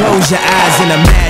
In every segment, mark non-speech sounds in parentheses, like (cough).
Close your eyes and imagine,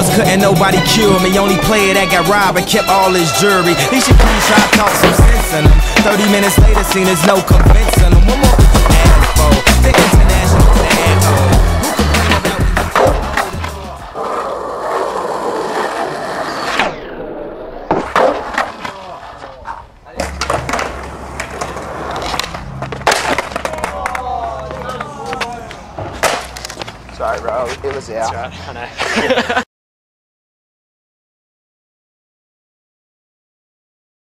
about couldn't nobody cure me. Only player that got robbed and kept all his jewelry. These should come try to talk some sense in them. 30 minutes later, seen there's no convincing them. What more could you ask for? The international fan, oh. Who complain about Sorry, bro. It was out. I know. (laughs)